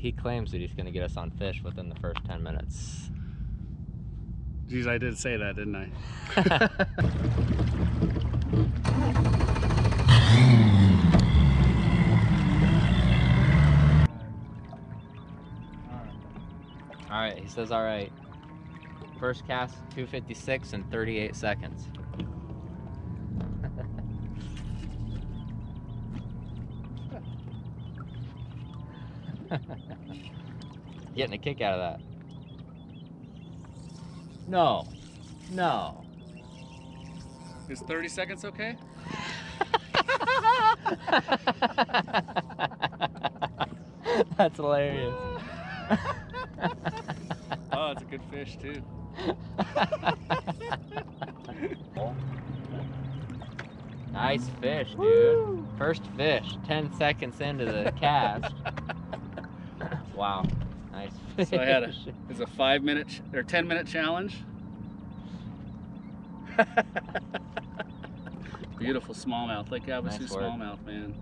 he claims that he's going to get us on fish within the first 10 minutes. Geez, I did say that, didn't I? All right, he says all right. First cast 256 in 38 seconds. Getting a kick out of that. No. No. Is 30 seconds okay? That's hilarious. Oh, it's a good fish too. nice fish, dude. First fish, 10 seconds into the cast. Wow. Nice fish. So I had a, it's a five minute or 10 minute challenge. Beautiful smallmouth, Lake Havasu Nice smallmouth, man.